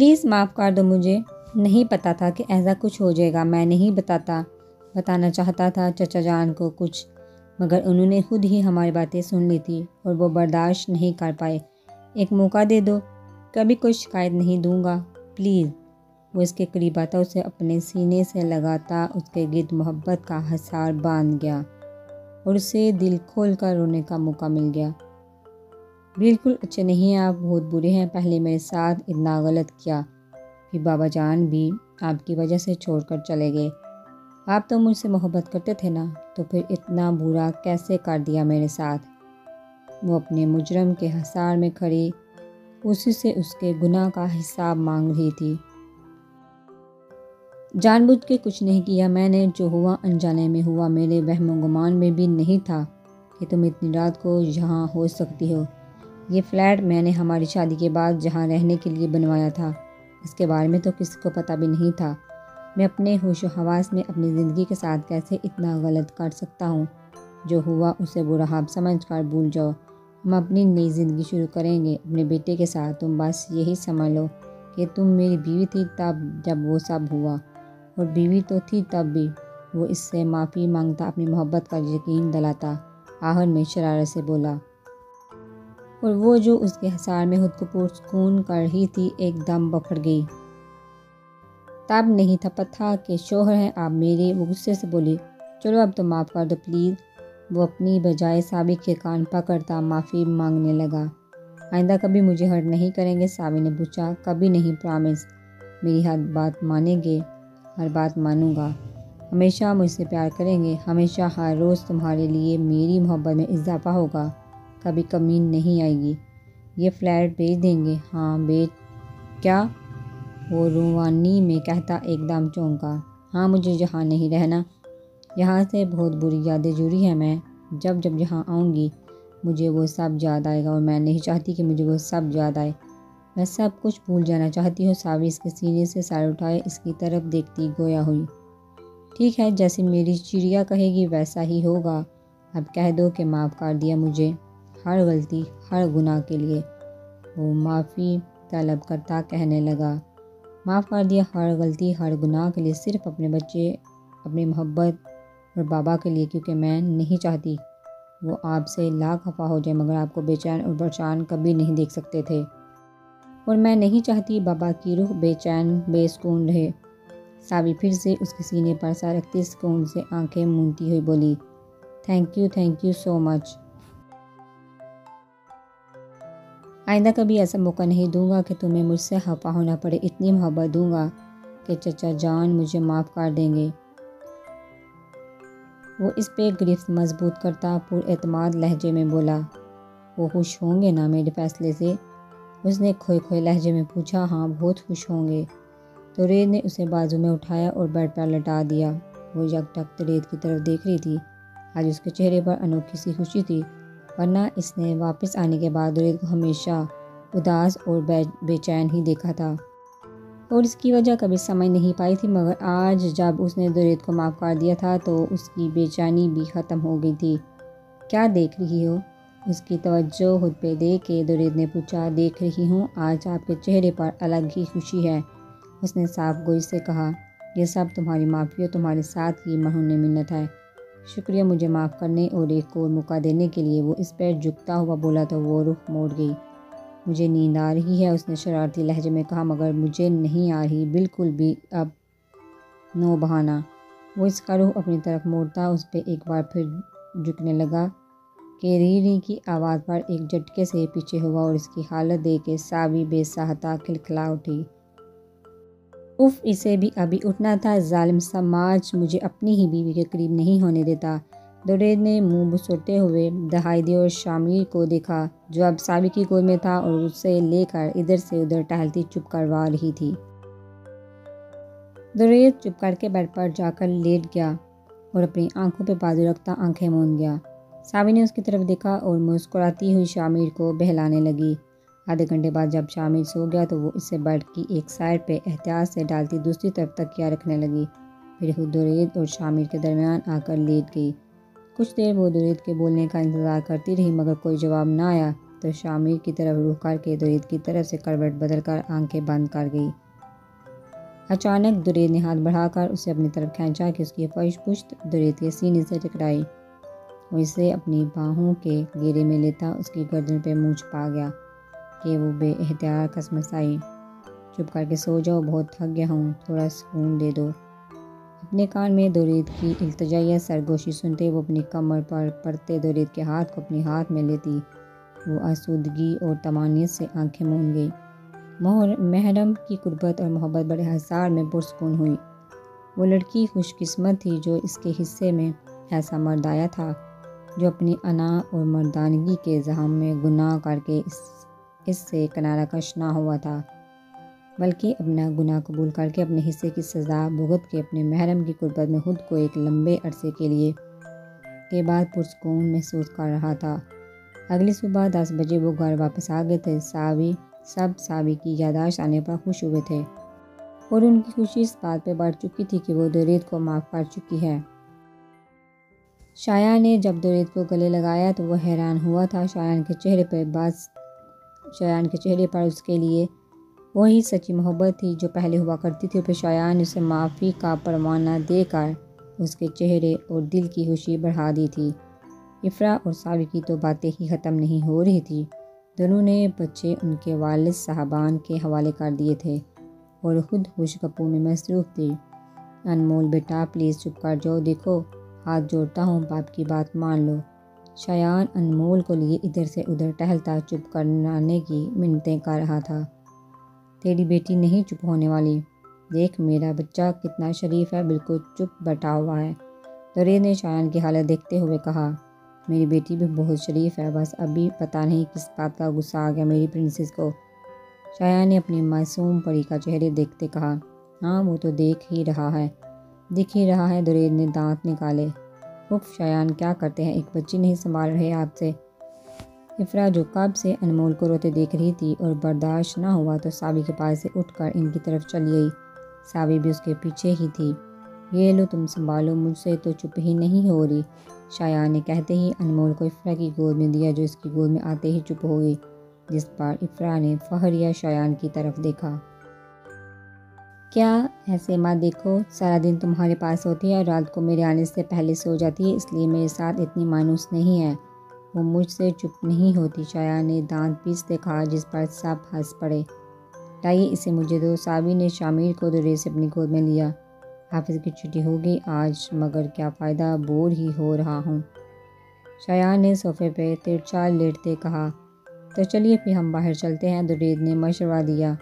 Please माफ़ कर दो, मुझे नहीं पता था कि ऐसा कुछ हो जाएगा। मैं नहीं बताता, बताना चाहता था चचा जान को कुछ, मगर उन्होंने खुद ही हमारी बातें सुन ली थी और वो बर्दाश्त नहीं कर पाए। एक मौका दे दो, कभी कोई शिकायत नहीं दूँगा। प्लीज़ वो इसके करीब आता, उसे अपने सीने से लगाता, उसके गिरद मोहब्बत का हसार बाँध गया और उसे दिल खोल कर रोने का मौका मिल गया। बिल्कुल अच्छे नहीं हैं, आप बहुत बुरे हैं। पहले मेरे साथ इतना गलत किया। फिर बाबा जान भी आपकी वजह से छोड़कर चले गए। आप तो मुझसे मोहब्बत करते थे ना तो फिर इतना बुरा कैसे कर दिया मेरे साथ? वो अपने मुजरम के हसार में खड़ी, उसी से उसके गुनाह का हिसाब मांग रही थी। जानबूझ के कुछ नहीं किया मैंने, जो हुआ अनजाने में हुआ। मेरे वहम गुमान में भी नहीं था कि तुम इतनी रात को यहाँ हो सकती हो। ये फ्लैट मैंने हमारी शादी के बाद जहाँ रहने के लिए बनवाया था। इसके बारे में तो किसी को पता भी नहीं था। मैं अपने होश हवास में अपनी ज़िंदगी के साथ कैसे इतना गलत कर सकता हूँ? जो हुआ उसे बुरा हाथ समझ कर भूल जाओ। हम अपनी नई ज़िंदगी शुरू करेंगे अपने बेटे के साथ। तुम बस यही समझ लो कि तुम मेरी बीवी थी तब जब वो सब हुआ। और बीवी तो थी तब भी। वो इससे माफ़ी माँगता, अपनी मोहब्बत का यकीन दिलाता। आहर में शरारत से बोला और वो जो उसके हसार में खुद को पुरस्कून कर रही थी, एकदम बफर गई। तब नहीं था पता कि शोहर हैं, आप मेरे वो गुस्से से बोली, चलो अब तो माफ़ कर दो प्लीज़ वो अपनी बजाय साबिक के कान पकड़ता माफ़ी मांगने लगा। आइंदा कभी मुझे हर्ट नहीं करेंगे साबिक ने पूछा। कभी नहीं प्रॉमिस मेरी हर बात मानेंगे, हर बात मानूँगा। हमेशा मुझसे प्यार करेंगे, हमेशा हर रोज़ तुम्हारे लिए मेरी मोहब्बत में इजाफा होगा। कभी कमी नहीं आएगी। ये फ्लैट बेच देंगे। हाँ बेच। क्या? वो रूवानी में कहता एकदम चौंका। हाँ मुझे यहाँ नहीं रहना। यहाँ से बहुत बुरी यादें जुड़ी हैं मैं। जब जब यहाँ आऊँगी, मुझे वो सब याद आएगा और मैं नहीं चाहती कि मुझे वो सब याद आए। मैं सब कुछ भूल जाना चाहती हूँ। सावी इसके सीने से सार उठाए, इसकी तरफ़ देखती गोया हुई। ठीक है, जैसे मेरी चिड़िया कहेगी, वैसा ही होगा। अब कह दो कि माफ़ कर दिया मुझे। हर गलती, हर गुनाह के लिए। वो माफ़ी तलब करता कहने लगा। माफ़ कर दिया, हर गलती, हर गुनाह के लिए सिर्फ़ अपने बच्चे, अपनी मोहब्बत और बाबा के लिए, क्योंकि मैं नहीं चाहती। वो आपसे लाख खफा हो जाए, मगर आपको बेचैन और परेशान कभी नहीं देख सकते थे। और मैं नहीं चाहती बाबा की रूह बेचैन, बेसकून रहे। सावी फिर से उसके सीने पर सा सुकून से आँखें मूंदती हुई बोली thank you thank you so much आइंदा कभी ऐसा मौका नहीं दूँगा कि तुम्हें मुझसे हफा होना पड़े, इतनी मोहब्बत दूँगा कि चचा जान मुझे माफ़ कर देंगे। वो इस पे गिरफ्त मज़बूत करता पुरमाद लहजे में बोला, वो खुश होंगे ना मेरे फैसले से? उसने खोए खोए लहजे में पूछा हाँ बहुत खुश होंगे। तो रेत ने उसे बाजू में उठाया और बेड पर लटा दिया। वो यकटक रेत की तरफ़ देख रही थी। आज उसके चेहरे पर अनोखी सी खुशी थी। वरना इसने वापस आने के बाद दुरेद को हमेशा उदास और बेचैन ही देखा था। और इसकी वजह कभी समझ नहीं पाई थी, मगर आज जब उसने दुरेद को माफ़ कर दिया था तो उसकी बेचैनी भी ख़त्म हो गई थी। क्या देख रही हो? उसकी तवज्जो खुद पे दे के दुरेद ने पूछा, देख रही हूँ, आज आपके चेहरे पर अलग ही खुशी है। उसने साफ़ गोई से कहा, यह सब तुम्हारी माफ़ी और तुम्हारे साथ की महीने मिन्नत है। शुक्रिया, मुझे माफ़ करने और एक और मौका देने के लिए। वो इस पर झुकता हुआ बोला तो वो रुख मोड़ गई। मुझे नींद आ रही है। उसने शरारती लहजे में कहा, मगर मुझे नहीं आ रही। बिल्कुल भी अब नो बहाना। वो इसका रुख अपनी तरफ़ मोड़ता, उस पर एक बार फिर झुकने लगा। कि री री की आवाज़ पर एक झटके से पीछे हुआ और इसकी हालत देख के सावी बेसाहता खिलखिला उठी। उफ, इसे भी अभी उठना था। जालिम समाज मुझे अपनी ही बीवी के करीब नहीं होने देता। दुरेद ने मुँह बुसोते हुए दहाई दी और शामिर को देखा, जो अब साबी की गोद में था और उसे लेकर इधर से उधर टहलती चुप करवा रही थी। दुरेद चुप करके बेड पर जाकर लेट गया और अपनी आँखों पर बाजू रखता आँखें मूंद गया। साबी ने उसकी तरफ़ देखा और मुस्कुराती हुई शामिर को बहलाने लगी। आधे घंटे बाद जब शामिल सो गया तो वो इसे बेड की एक साइड पे एहतियात से डालती दूसरी तरफ़ तकिया रखने लगी। फिर वो दुरेद और शामिर के दरमियान आकर लेट गई। कुछ देर वो दुरेद के बोलने का इंतज़ार करती रही, मगर कोई जवाब ना आया तो शामिर की तरफ़ रुख करके दुरीद की तरफ़ से करवट बदल कर आँखें बंद कर गई। अचानक दुरीद ने हाथ बढ़ाकर उसे अपनी तरफ़ खींचा कि उसकी फर्श पुश्त दुरीद के सीने से टकराई। वो इसे अपनी बाहों के घेरे में लेता, उसकी गर्दन पे मुँह पा गया। कि वो बेहतियार कसमस आई चुप करके सो जाओ, बहुत थक गया हूँ, थोड़ा सुकून दे दो। अपने कान में दुरीद की इल्तजाइया सरगोशी सुनते वो अपनी कमर पर पड़ते दुरीद के हाथ को अपने हाथ में लेती। वो आसूदगी और तमानियत से आँखें मून गई। महरम की कुर्बत और मोहब्बत बड़े हसार में पुरस्कून हुई। वो लड़की खुशकिस्मत थी जो इसके हिस्से में ऐसा मर्द आया था, जो अपनी अना और मर्दानगी के जहाम में गुनाह करके इस इससे किनारा कश ना हुआ था, बल्कि अपना गुनाह कबूल करके अपने हिस्से की सज़ा भुगत के अपने महरम की कुर्बत में खुद को एक लंबे अरसे के लिए, के बाद पुरस्कून महसूस कर रहा था। अगली सुबह दस बजे वो घर वापस आ गए थे, सावी, सब सावी की यादाश्त आने पर खुश हुए थे। और उनकी खुशी इस बात पर बढ़ चुकी थी कि वो दुरीद को माफ़ कर चुकी है। शाया ने जब दुरीद को गले लगाया तो वह हैरान हुआ था। शायान के चेहरे पर बस शायान के चेहरे पर उसके लिए वही सच्ची मोहब्बत थी जो पहले हुआ करती थी। फिर शायान उसे माफ़ी का परवाना देकर उसके चेहरे और दिल की खुशी बढ़ा दी थी। इफ्रा और सावी की तो बातें ही ख़त्म नहीं हो रही थी। दोनों ने बच्चे उनके वालिद साहबान के हवाले कर दिए थे और ख़ुद खुश कपूर में मसरूफ़ थी। अनमोल बेटा, प्लीज़ चुप कर जाओ, देखो, हाथ जोड़ता हूँ, बाप की बात मान लो। शयान अनमोल को लिए इधर से उधर टहलता चुप करने की मिनतें कर रहा था। तेरी बेटी नहीं चुप होने वाली। देख मेरा बच्चा कितना शरीफ है, बिल्कुल चुप बैठा हुआ है। दरेद ने शायान की हालत देखते हुए कहा, मेरी बेटी भी बहुत शरीफ है, बस अभी पता नहीं किस बात का गुस्सा आ गया मेरी प्रिंसेस को। शायान ने अपनी मासूम परी का चेहरे देखते कहा हाँ वो तो देख ही रहा है। दिख ही रहा है दुरेद ने दांत निकाले। उफ, शायान, क्या करते हैं? एक बच्ची नहीं संभाल रहे आपसे। इफ्रा जो कब से अनमोल को रोते देख रही थी और बर्दाश्त ना हुआ तो सावी के पास से उठकर इनकी तरफ़ चली गई। सावी भी उसके पीछे ही थी। ये लो, तुम संभालो, मुझसे तो चुप ही नहीं हो रही। शायान ने कहते ही अनमोल को इफ्रा की गोद में दिया, जो इसकी गोद में आते ही चुप हो गई, जिस पर इफ्रा ने फहरिया शायान की तरफ़ देखा। क्या ऐसे माँ, देखो, सारा दिन तुम्हारे पास होती है और रात को मेरे आने से पहले सो जाती है, इसलिए मेरे साथ इतनी मानूस नहीं है। वो मुझसे चुप नहीं होती शाया ने दांत पीसते कहा जिस पर सब हंस पड़े। लाइए, इसे मुझे दो। साबी ने शामिर को दुरे से अपनी गोद में लिया। हाफिज की छुट्टी होगी आज, मगर क्या फ़ायदा, बोर ही हो रहा हूँ। शाया ने सोफे पे तिरछा लेटते कहा तो चलिए, फिर हम बाहर चलते हैं। दुरेद ने मशवरा दिया।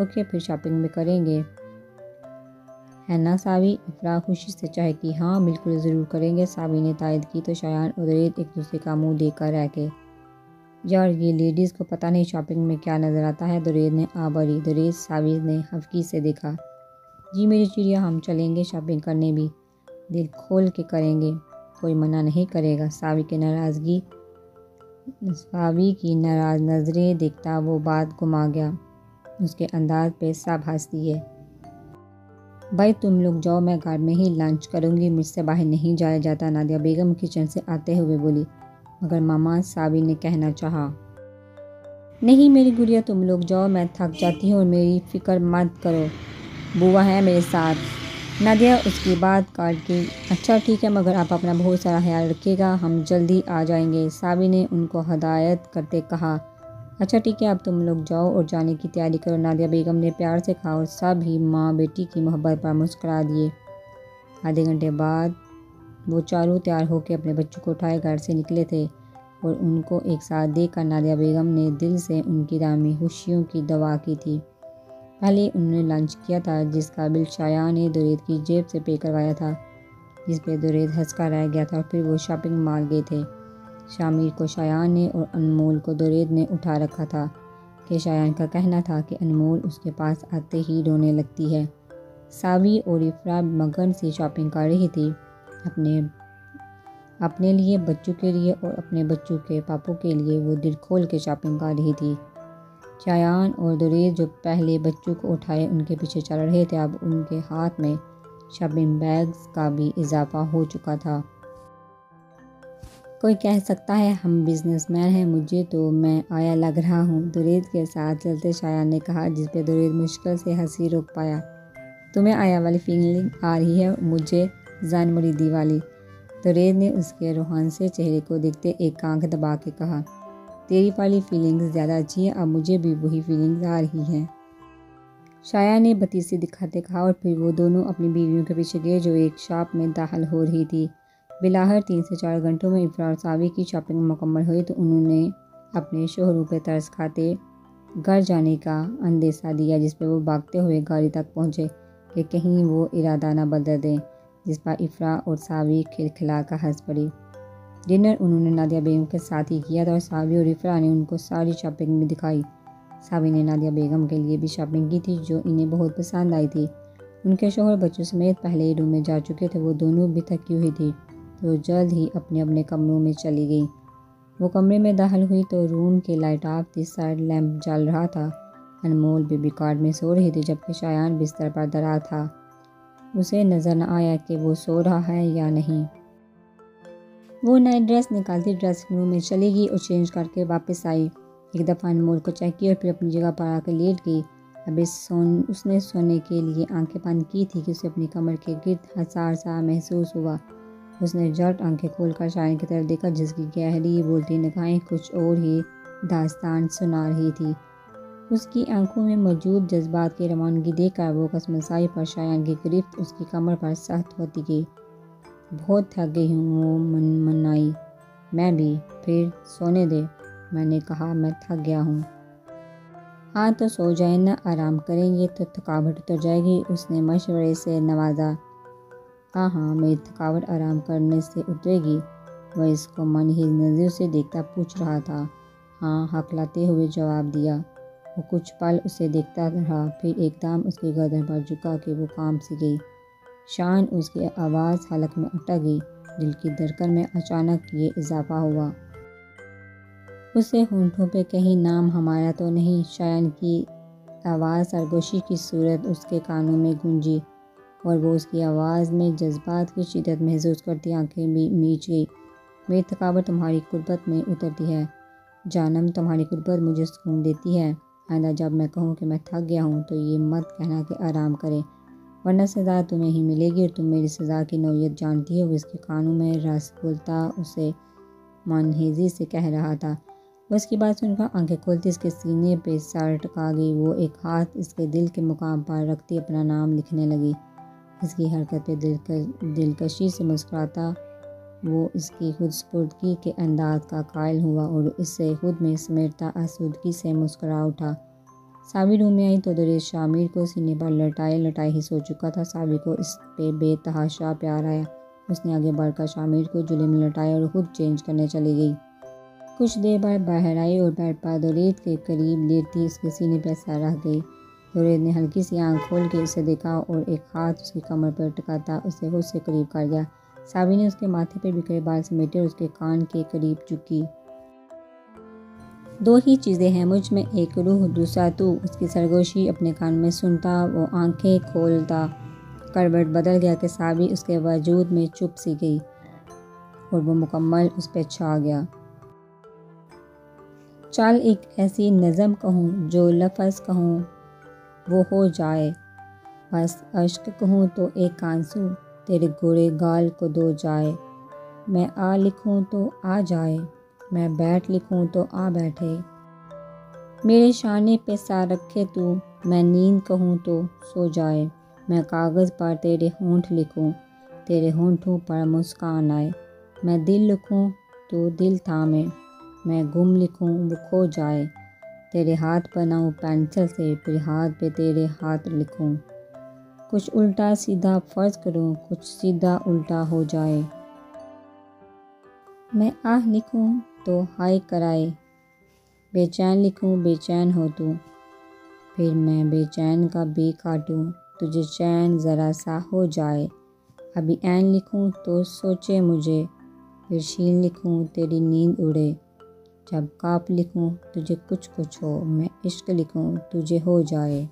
ओके, फिर शॉपिंग भी करेंगे। है ना सावी? इफ्रा खुशी से चाहे कि हाँ बिल्कुल ज़रूर करेंगे। सावी ने तायद की तो शायान और एक दूसरे का मुँह देकर रह गए। यार, ये लेडीज़ को पता नहीं शॉपिंग में क्या नज़र आता है। दुरेद ने आबरी दुरेद सावी ने हफकी से देखा, जी मेरी चिड़िया, हम चलेंगे शॉपिंग करने भी। दिल खोल के करेंगे। कोई मना नहीं करेगा। सावी की नाराज़गी, सावी की नाराज़ नज़रें देखता वो बात घुमा गया। उसके अंदाज पे सब हंस दिए भाई तुम लोग जाओ, मैं घर में ही लंच करूँगी मुझसे बाहर नहीं जाया जाता। नादिया बेगम किचन से आते हुए बोली, मगर मामा साबी ने कहना चाहा, नहीं मेरी गुड़िया, तुम लोग जाओ, मैं थक जाती हूँ और मेरी फ़िक्र मत करो। बुआ है मेरे साथ। नादिया उसकी बात काट के अच्छा ठीक है, मगर आप अपना बहुत सारा ख्याल रखिएगा, हम जल्दी आ जाएँगे। साबी ने उनको हदायत करते कहा अच्छा ठीक है, अब तुम लोग जाओ और जाने की तैयारी करो। नादिया बेगम ने प्यार से कहा और सब ही माँ बेटी की मोहब्बत पर मुस्करा दिए। आधे घंटे बाद वो चारों तैयार होकर अपने बच्चों को उठाए, घर से निकले थे और उनको एक साथ देखकर नादिया बेगम ने दिल से उनकी दामी खुशियों की दवा की थी। पहले उन्होंने लंच किया था, जिसका बिल शाया ने दुरेद की जेब से पे करवाया था जिस पर दुरेद हंसकर रह गया था और फिर वो शॉपिंग मॉल गए थे। शामिर को शायान ने और अनमोल को दुरेद ने उठा रखा था। कि शायान का कहना था कि अनमोल उसके पास आते ही रोने लगती है। सावी और इफ्रा मगन से शॉपिंग कर रही थी। अपने अपने लिए, बच्चों के लिए और अपने बच्चों के पापों के लिए वो दिल खोल के शॉपिंग कर रही थी। शायान और दुरेद जो पहले बच्चों को उठाए उनके पीछे चल रहे थे, अब उनके हाथ में शॉपिंग बैग्स का भी इजाफा हो चुका था। कोई कह सकता है, हम बिजनेसमैन हैं, मुझे तो मैं आया लग रहा हूँ। दुरेद के साथ चलते शाया ने कहा, जिस पे दुरेद मुश्किल से हँसी रोक पाया। तुम्हें आया वाली फीलिंग आ रही है, मुझे जान मुरीदी वाली। दुरेद ने उसके रूहान से चेहरे को देखते एक आँख दबा के कहा, तेरी वाली फीलिंग्स ज़्यादा अच्छी है, अब मुझे भी वही फीलिंग्स आ रही हैं। शाया ने बतीसी दिखाते कहा और फिर वो दोनों अपनी बीवियों के पीछे गए, जो एक शॉप में दाखिल हो रही थी। बिलाहर तीन से चार घंटों में इफ्रार सावी की शॉपिंग मुकम्मल हुई तो उन्होंने अपने शोहरों पर तरस खाते घर जाने का अंदेशा दिया, जिस पर वो भागते हुए गाड़ी तक पहुँचे कि कहीं वो इरादा ना बदल दें, जिस पर इफ्रा और सावी खिलखिला कर हंस पड़ी। डिनर उन्होंने नादिया बेगम के साथ ही किया था और सावी और इफ्रा ने उनको सारी शॉपिंग भी दिखाई। सावी ने नादिया बेगम के लिए भी शॉपिंग की थी, जो इन्हें बहुत पसंद आई थी। उनके शोहर बच्चों समेत पहले ही रूम में जा चुके थे, वो दोनों भी थकी हुई थी। तो जल्द ही अपने अपने कमरों में चली गई। वो कमरे में दाखिल हुई तो रूम के लाइट ऑफ़ थी साइड लैंप जल रहा था। अनमोल बेबी कार्ड में सो रही थी जबकि शायान बिस्तर पर दरा था। उसे नज़र न आया कि वो सो रहा है या नहीं। वो नाइट ड्रेस निकालती ड्रेसिंग रूम में चली गई और चेंज करके वापस आई। एक दफ़ा अनमोल को चेक किया और फिर अपनी जगह पर आकर लेट गई। अभी सोन, उसने सोने के लिए आँखें बंद की थी कि उसे अपनी कमर के गिर्द हसार सा महसूस हुआ। उसने जट आँखें खोलकर शायन की तरफ़ देखा, जिसकी गहरी बोलती निगाहें कुछ और ही दास्तान सुना रही थी। उसकी आँखों में मौजूद जज्बात की रवानगी देखकर वो कसमसाई पर शायन की गिरफ्त उसकी कमर पर सख्त होती गई। बहुत थक गई हूँ, वो मन मनाई मैं भी, फिर सोने दे, मैंने कहा, मैं थक गया हूँ। हाँ तो सो जाए, ना आराम करेंगे तो थकावट उतर जाएगी, उसने मशवरे से नवाजा। हाँ हाँ मेरी थकावट आराम करने से उतरेगी। वह इसको मन ही नज़र से देखता पूछ रहा था। हाँ हकलाते हुए जवाब दिया। वो कुछ पल उसे देखता रहा, फिर एकदम उसके गर्दन पर झुका के वो काम से गई। शान उसकी आवाज़ हलक में अटक गई। दिल की धड़कन में अचानक ये इजाफा हुआ। उसे होंठों पे कहीं नाम हमारा तो नहीं, शायन की आवाज़, सरगोशी की सूरत उसके कानों में गूंजी। और वो उसकी आवाज़ में जज्बात की शिदत महसूस करती आँखें मीच गई। मेरी थकावट तुम्हारी कुर्बत में उतरती है। जानम तुम्हारी कुर्बत मुझे सुकून देती है। आइंदा जब मैं कहूँ कि मैं थक गया हूँ तो ये मत कहना कि आराम करें। वरना सज़ा तुम्हें ही मिलेगी और तुम मेरी सज़ा की नौीयत जानती हो। उसके कानों में रस बोलता उसे मानहेजी से कह रहा था। उसकी बात सुनकर आँखें खोलती, इसके सीने पे सर टका गई। वो एक हाथ इसके दिल के मुकाम पर रखती, अपना नाम लिखने लगी। इसकी हरकत पे दिलक दिलकशी से मुस्कुराता, वो इसकी खुद स्पुर्दगी के अंदाज का कायल हुआ और इससे खुद में समेटता आसूदगी से मुस्करा उठा। सावी रूम में आई तो दरेज शामिर को सीने पर लटाए लटाए ही सो चुका था। सावी को इस पे बेतहाशा प्यार आया। उसने आगे बढ़कर शामिर को जुले में लटाया और खुद चेंज करने चली गई। कुछ देर बाद बाहर आई और बेड पर दरेद के करीब लेटती उसके सीने पर सर रह गई। जुरेद ने हल्की सी आँख खोल के उसे देखा और एक हाथ उसकी कमर पर टिकाता, उसे खुद से करीब कर गया। सावी ने उसके माथे पर बिखरे बाल समेटे और उसके कान के करीब चुकी दो ही चीज़ें हैं मुझमें, एक रूह, दूसरा तू। उसकी सरगोशी अपने कान में सुनता, वो आँखें खोलता। करवट बदल गया कि सावी उसके वजूद में चुप सी गई और वो मुकम्मल उस पर छा गया। चल एक ऐसी नज़म कहूँ, जो लफज कहूँ वो हो जाए। बस अश्क कहूँ तो एक आँसू तेरे गोरे गाल को दो जाए। मैं आ लिखूँ तो आ जाए। मैं बैठ लिखूँ तो आ बैठे। मेरे शाने पे सा रखे तू। मैं नींद कहूँ तो सो जाए। मैं कागज़ पर तेरे होंठ लिखूँ। तेरे होंठों पर मुस्कान आए। मैं दिल लिखूँ तो दिल थामे। मैं गुम लिखूँ वो खो जाए। तेरे हाथ बनाऊँ पेंसिल से, फिर हाथ पे तेरे हाथ लिखूँ। कुछ उल्टा सीधा फ़र्ज़ करूँ, कुछ सीधा उल्टा हो जाए। मैं आह लिखूँ तो हाय कराए। बेचैन लिखूँ, बेचैन हो तू। फिर मैं बेचैन का बे काटूँ, तुझे चैन ज़रा सा हो जाए। अभी ऐन लिखूँ तो सोचे मुझे, फिर शीन लिखूँ तेरी नींद उड़े। जब काप लिखूं, तुझे कुछ कुछ हो, मैं इश्क लिखूं, तुझे हो जाए।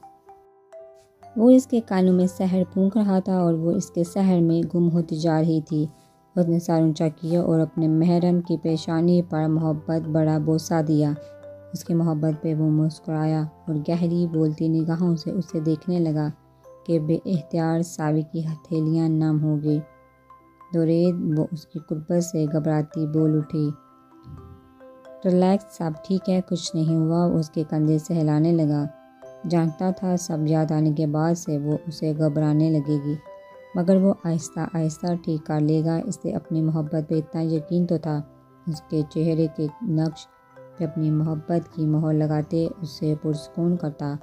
वो इसके कानों में सहर फूंक रहा था और वो इसके सहर में गुम होती जा रही थी। उसने सर ऊँचा किया और अपने महरम की पेशानी पर मोहब्बत बड़ा बोसा दिया। उसकी मोहब्बत पे वो मुस्कुराया और गहरी बोलती निगाहों से उसे देखने लगा कि बेख्तियार सावी की हथेलियाँ नम हो गई। दोरेद वो उसकी कुर्बत से घबराती बोल उठी। रिलैक्स, सब ठीक है, कुछ नहीं हुआ। उसके कंधे से हिलाने लगा। जानता था सब याद आने के बाद से वो उसे घबराने लगेगी। मगर वो आहिस्ता आहिस्ता ठीक कर लेगा। इससे अपनी मोहब्बत पे इतना यकीन तो था। उसके चेहरे के नक्श पे अपनी मोहब्बत की मोहर लगाते उससे पुरस्कून करता।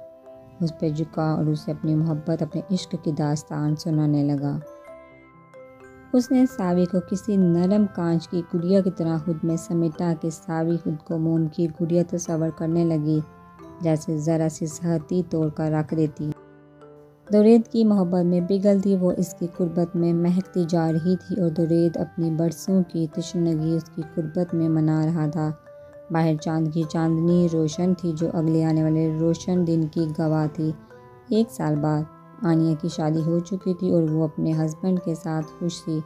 उस पर झुका और उसे अपनी मोहब्बत, अपने इश्क की दास्तान सुनाने लगा। उसने सावी को किसी नरम कांच की गुड़िया की तरह खुद में समेटा कि सावी खुद को मोम की गुड़िया तस्वर करने लगी, जैसे ज़रा सी सहती तोड़ कर रख देती। दुरेद की मोहब्बत में पिघलती वो इसकी कुर्बत में महकती जा रही थी और दुरेद अपनी बरसों की तशनगी उसकी कुर्बत में मना रहा था। बाहर चाँद की चांदनी रोशन थी जो अगले आने वाले रोशन दिन की गवाह थी। एक साल बाद आनिया की शादी हो चुकी थी और वो अपने हस्बैंड के साथ खुश थी।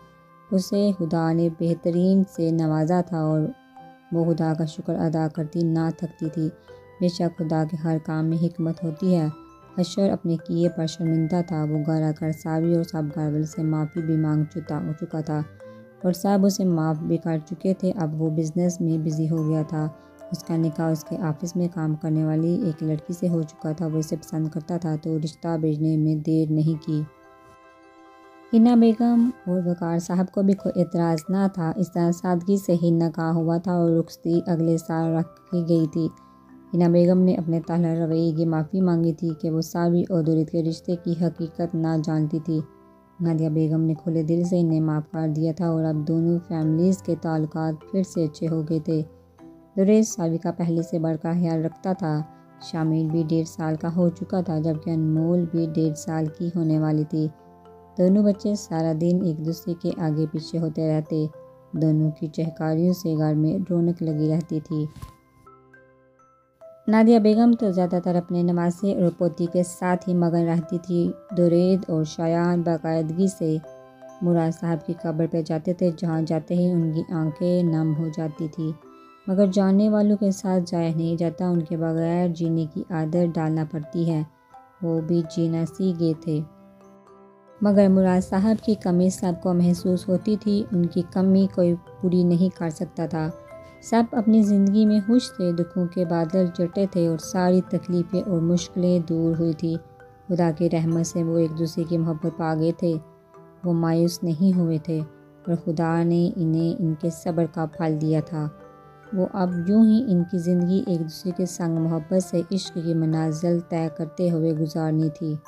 उसे खुदा ने बेहतरीन से नवाजा था और वो खुदा का शुक्र अदा करती ना थकती थी। बेशक खुदा के हर काम में हिकमत होती है। अशर अपने किए पर शर्मिंदा था। वो घर आकर सावी और सब घर से माफ़ी भी मांग चुका हो चुका था। और साहब उसे माफ़ भी कर चुके थे। अब वो बिज़नेस में बिज़ी हो गया था। उसका निकाह उसके ऑफ़िस में काम करने वाली एक लड़की से हो चुका था। वो इसे पसंद करता था तो रिश्ता भेजने में देर नहीं की। हिना बेगम और वकार साहब को भी कोई एतराज़ ना था। इस तरह सादगी से ही नकाह हुआ था और रुखती अगले साल रखी गई थी। हिना बेगम ने अपने ताला रवैये की माफ़ी मांगी थी कि वो सावी और दुरित के रिश्ते की हकीकत ना जानती थी। नादिया बेगम ने खुले दिल से इन्हें माफ़ कर दिया था और अब दोनों फैमिलीज़ के ताल्लुक फिर से अच्छे हो गए थे। दुरेश साविका पहले से बड़ा ख्याल रखता था। शामिल भी डेढ़ साल का हो चुका था, जबकि अनमोल भी डेढ़ साल की होने वाली थी। दोनों बच्चे सारा दिन एक दूसरे के आगे पीछे होते रहते। दोनों की चहकारियों से घर में रौनक लगी रहती थी। नादिया बेगम तो ज़्यादातर अपने नमाजे और पोती के साथ ही मगन रहती थी। दुरेद और शायान बाकायदगी से मुराद साहब की कब्र पर जाते थे, जहाँ जाते ही उनकी आँखें नम हो जाती थी। मगर जानने वालों के साथ जाया नहीं जाता, उनके बगैर जीने की आदत डालना पड़ती है। वो भी जीना सीख गए थे। मगर मुराद साहब की कमी सबको महसूस होती थी, उनकी कमी कोई पूरी नहीं कर सकता था। सब अपनी ज़िंदगी में खुश थे, दुखों के बादल जटे थे और सारी तकलीफ़ें और मुश्किलें दूर हुई थी। खुदा की रहमत से वो एक दूसरे की मोहब्बत पा गए थे। वो मायूस नहीं हुए थे और खुदा ने इन्हें इनके सब्र का फल दिया था। वो अब यूँ ही इनकी ज़िंदगी एक दूसरे के संग मोहब्बत से इश्क की मनाजल तय करते हुए गुजारनी थी।